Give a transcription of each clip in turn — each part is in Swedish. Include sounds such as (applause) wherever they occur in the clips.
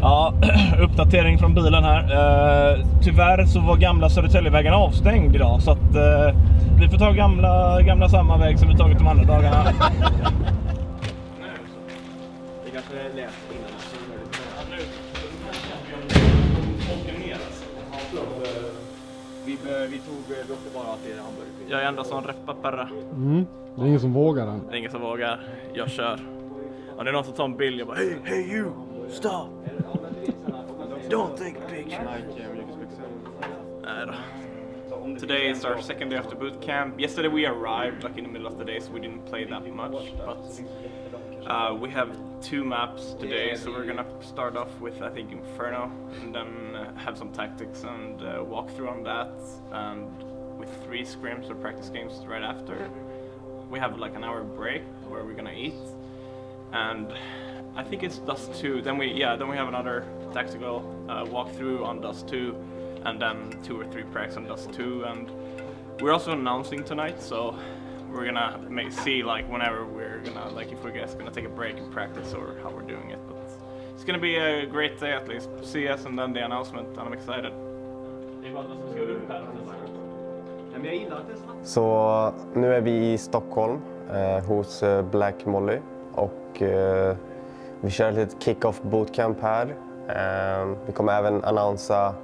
Ja, (clears throat) uppdatering från bilen här. Eh, tyvärr så var gamla Södertäljevägen avstängd idag så att eh, vi får ta gamla, gamla samma väg som vi tagit de andra dagarna. (laughs) Det kanske lät innan. Vi, vi tog, vi åkte bara till Hamburg. Jag är enda som reppar Perra. Mm. Det är ingen som vågar den. Det är ingen som vågar. Jag kör. Om det är någon som tar en bild, jag bara Hey, hey you! Stop! Don't take a picture! Nej då. Today is our second day after boot camp. Yesterday we arrived like in the middle of the day, so we didn't play that much. But uh, we have two maps today, so we're gonna start off with I think Inferno, and then uh, have some tactics and uh, walk through on that, and with three scrims or practice games right after. We have like an hour break where we're gonna eat, and I think it's Dust 2. Then we yeah, then we have another tactical uh, walkthrough on Dust 2, and then two or three practice on Dust 2, and we're also announcing tonight, so we're gonna see like whenever we're gonna like if we're gonna take a break in practice or how we're doing it. But it's gonna be a great day at least. See CS and then the announcement, and I'm excited. Så nu är vi i Stockholm eh, hos eh, Black Molly och eh, vi kör ett litet kick-off bootcamp här. Ehm, vi kommer även annonsa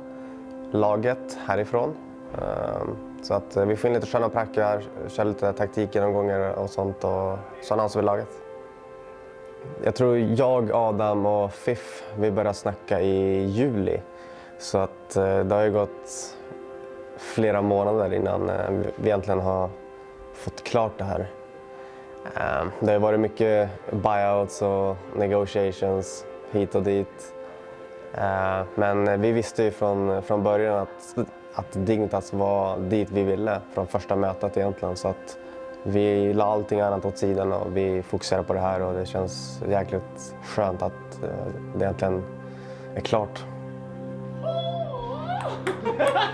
laget härifrån. Ehm, så att eh, vi får in lite sköna prackar, kör lite taktikgenomgångar och sånt och så annonserar vi laget. Jag tror jag, Adam och Fiff, vi började snacka i juli. Så att eh, det har ju gått flera månader innan eh, vi egentligen har fått klart det här. Ehm, det har varit mycket buyouts och negotiations hit och dit. Ehm, men vi visste ju från, från början att, att Dignitas var dit vi ville från första mötet egentligen. Så att vi la allting annat åt sidan och vi fokuserar på det här och det känns jäkligt skönt att eh, det egentligen är klart. (laughs)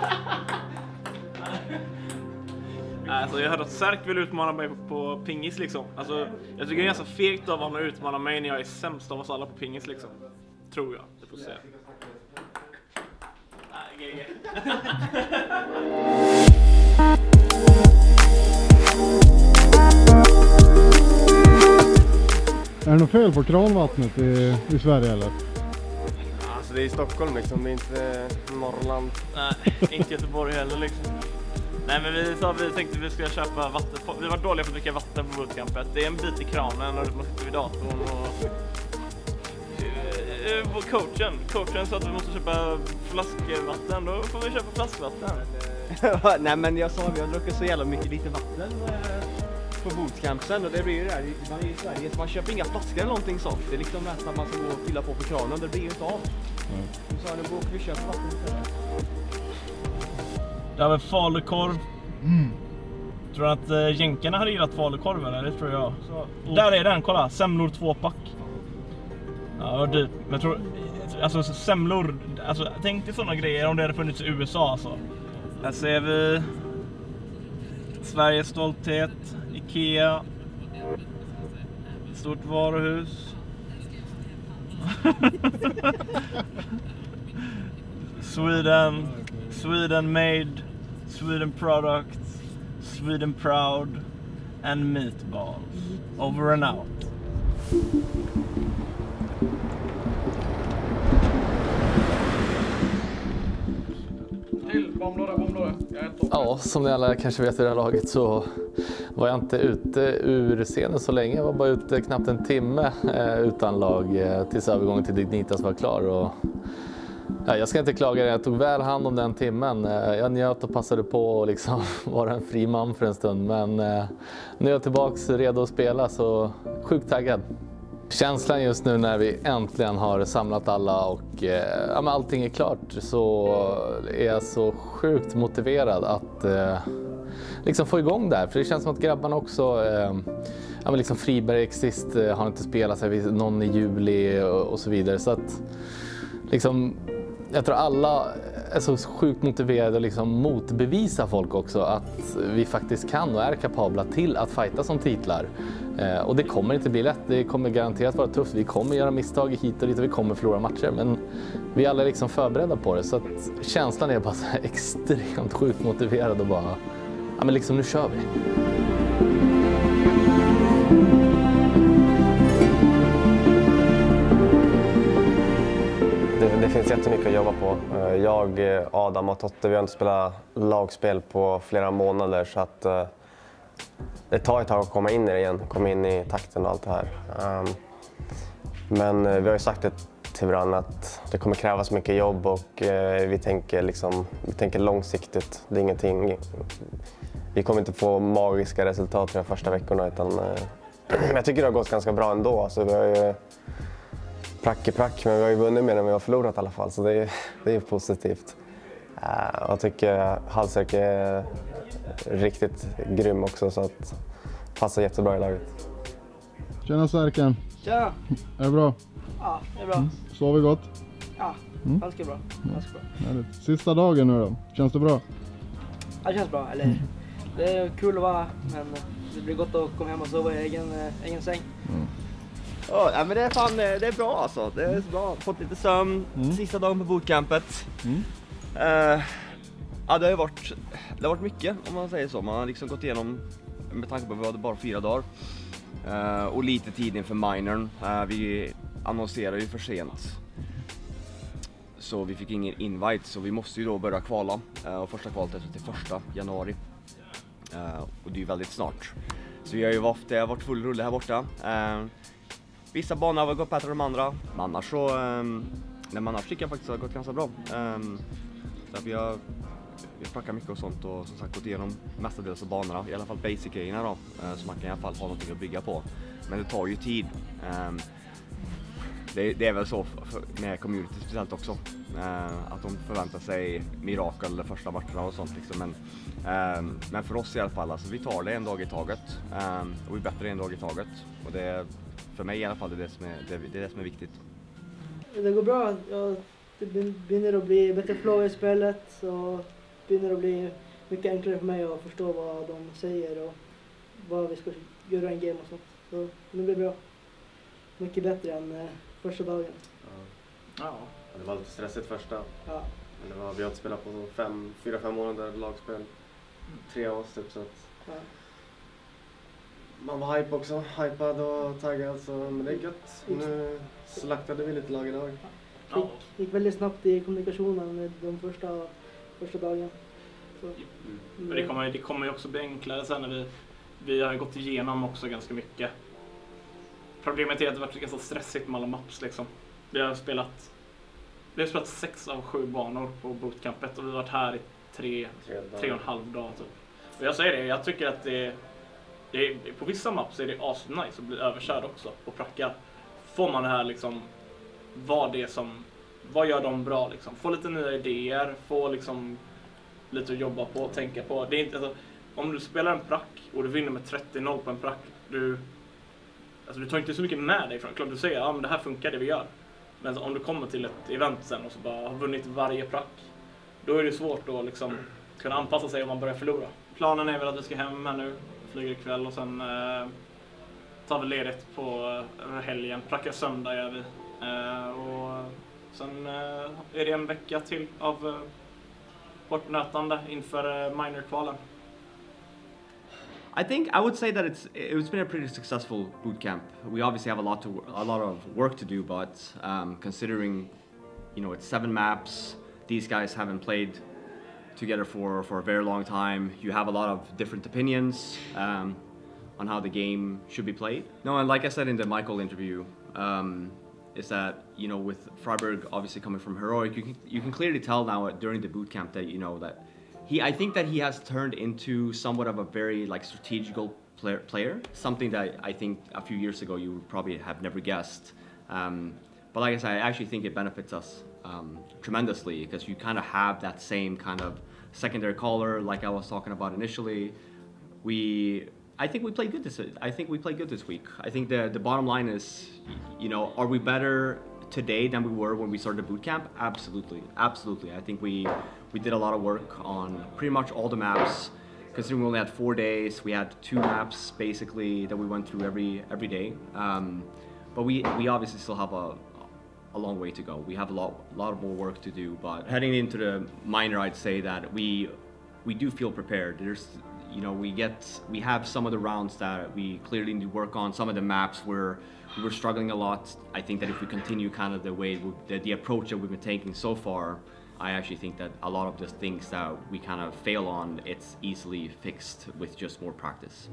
Alltså jag hörde att Särk vill utmana mig på, på pingis liksom. Alltså, jag tycker det är ganska fegt av honom att utmana mig när jag är sämst av oss alla på pingis liksom. Tror jag. Det får se. (laughs) Är det något fel på kranvattnet i, i Sverige eller? Alltså det är i Stockholm liksom, det är inte Norrland. Nej, inte Göteborg heller liksom. Nej men vi, sa, vi tänkte vi skulle köpa vatten. Vi var dåliga på att dricka vatten på bootcampet. Det är en bit i kranen och man sitter vid datorn och... Eh, eh, och coachen, coachen sa att vi måste köpa flaskvatten. Då får vi köpa flaskvatten. (laughs) Nej men jag sa vi har druckit så jävla mycket lite vatten eh, på bootcampsen och det blir ju det här, man är i Sverige så man köper inga flaskor eller någonting sånt. Det är liksom att man ska gå och fylla på för kranen, det blir ju inte av. Så sa nu åker vi och köper vatten istället. Det här med falukorv. Tror du att äh, jänkarna hade gillat falukorv eller? Det tror jag. Där är den, kolla! Semlor två pack. Ja, det var dyrt. Men jag tror... Alltså semlor, alltså tänk dig sådana grejer om det hade funnits i USA alltså. Här ser vi Sveriges stolthet, Ikea. Stort varuhus. (laughs) Sweden, Sweden made, Sweden products, Sweden proud, and meatballs. Over and out. Bomblåda, bomblåda. Ja, som ni alla kanske vet vid det här laget så var jag inte ute ur scenen så länge. Jag var bara ute knappt en timme eh, utan lag eh, tills övergången till Dignitas var klar. Och, jag ska inte klaga, jag tog väl hand om den timmen. Eh, jag njöt och passade på att liksom (laughs) vara en fri man för en stund. Men eh, nu är jag tillbaks redo att spela så sjukt taggad. Känslan just nu när vi äntligen har samlat alla och eh, ja, men allting är klart så är jag så sjukt motiverad att eh, liksom få igång det här. För det känns som att grabbarna också, eh, ja, men liksom Friberg sist har inte spelat sig någon i juli och, och så vidare. Så att liksom, jag tror alla är så sjukt motiverade att liksom motbevisa folk också att vi faktiskt kan och är kapabla till att fighta som titlar. Eh, och det kommer inte bli lätt, det kommer garanterat vara tufft. Vi kommer göra misstag hit och dit och vi kommer förlora matcher. Men vi är alla liksom förberedda på det så att känslan är bara så här (laughs) extremt sjukt motiverad och bara, ja men liksom nu kör vi. Det, finns jättemycket att jobba på. Eh, jag, eh, Adam och Totte, vi har inte spelat lagspel på flera månader så att eh, det tar ett tag att komma in i det igen, komma in i takten och allt det här. Ehm, men vi har ju sagt det till varandra att det kommer krävas mycket jobb och vi tänker, liksom, vi tänker långsiktigt. Det är ingenting, vi kommer inte få magiska resultat de första veckorna utan (clears throat) jag tycker det har gått ganska bra ändå. Alltså, vi har ju, prack i prack, men vi har ju vunnit mer än vi har förlorat i alla fall, så det är, det är positivt. Eh, jag tycker Hallsek är riktigt grym också, så att passar jättebra i laget. Tjena Särken, Tja! är det bra? Ja, det är bra. Sover gott? Ja, allt ska bra. Allt ska bra. Härligt. Sista dagen nu då, känns det bra? Ja, det känns bra. Eller, det är kul att vara här, men det blir gott att komma hem och sova i egen, eh, egen säng. Ja, nej, men det är fan eh, det är bra alltså. Det är bra. Fått lite sömn sista dagen på bootcampet. Eh, ja, det har ju varit, det har varit mycket om man säger så. Man har liksom gått igenom, med tanke på att vi hade bara fyra dagar. Eh, och lite tid inför minern. Eh, vi annonserade ju för sent. Så vi fick ingen invite, så vi måste ju då börja kvala. Och första kvalet är till första januari. Och det är ju väldigt snart. Så vi har ju varit, det har varit full rulle här borta. Vissa banor har gått bättre än de andra, men annars så... Um, nej, men annars tycker jag faktiskt att det har gått ganska bra. Um, så vi har, vi har prackat mycket och sånt och som sagt gått igenom mestadels av banorna, i alla fall basic-grejerna då, eh, så man kan i alla fall ha någonting att bygga på. Men det tar ju tid. Ehm, det, det är väl så med community speciellt också. Eh, att de förväntar sig mirakel de första matcherna och sånt liksom. Men, men för oss i alla fall, alltså, vi tar det en dag i taget. Och vi är bättre en dag i taget. Och det för mig i alla fall, det är det som är, det, det är, det som är viktigt. Det går bra. Jag, det börjar att bli bättre flow i spelet. Så börjar att bli mycket enklare för mig att förstå vad de säger och vad vi ska göra i en game och sånt. Så det blir bra. Mycket bättre än eh, första dagen. Ja. Det var lite stressigt första. Ja. Men det var, vi har inte spelat på fem, fyra, fem månader lagspel. Tre av oss typ så att Ja. Man var hype också. Hypad och taggad så men det är gött. Nu slaktade vi lite lag idag. Gick, gick väldigt snabbt i kommunikationen de första, första dagen. Så, Men det kommer, det kommer ju också bli enklare sen när vi, vi har gått igenom också ganska mycket. Problemet är att det har varit ganska stressigt med alla maps liksom. Vi har spelat, vi har spelat sex av sju banor på bootcampet och vi har varit här i tre, Tre tre och en halv dag typ. Och jag säger det, jag tycker att det, det är, på vissa maps är det asnice att bli överkörd också och pracka. Får man det här liksom, vad det är som, vad gör de bra liksom? Få lite nya idéer, få liksom lite att jobba på och tänka på. Det är inte, alltså, om du spelar en prack och du vinner med 30-0 på en prack, du, alltså, du tar inte så mycket med dig från Klart du säger ja men det här funkar det vi gör. Men om du kommer till ett event sen och så bara har vunnit varje prack, då är det svårt att liksom kunna anpassa sig om man börjar förlora. Planen är väl att vi ska hem här nu, flyger ikväll och sen eh, tar vi ledigt på eh, helgen. Söndag gör vi. Eh, och sen är det en vecka till av eh, inför. I think I would say that it's it's been a pretty successful boot camp. We obviously have a lot to a lot of work to do, but um, considering you know it's seven maps, these guys haven't played together for for a very long time. You have a lot of different opinions um, on how the game should be played. No, and like I said in the Michael interview. Um, is that you know with Freiburg obviously coming from heroic, you can you can clearly tell now during the boot camp that you know that he I think that he has turned into somewhat of a very like strategical player, player something that I think a few years ago you would probably have never guessed. Um, but like I said, I actually think it benefits us um, tremendously because you kind of have that same kind of secondary caller like I was talking about initially. We I think we played good this I think we played good this week. I think the the bottom line is you know, are we better today than we were when we started boot camp? Absolutely, absolutely. I think we we did a lot of work on pretty much all the maps. Considering we only had four days, we had two maps basically that we went through every every day. Um, but we we obviously still have a a long way to go. We have a lot a lot more work to do. But heading into the minor, I'd say that we we do feel prepared. There's you know we get we have some of the rounds that we clearly need to work on. Some of the maps where we were struggling a lot. I think that if we continue kind of the way the, the approach that we've been taking so far, I actually think that a lot of the things that we kind of fail on, it's easily fixed with just more practice.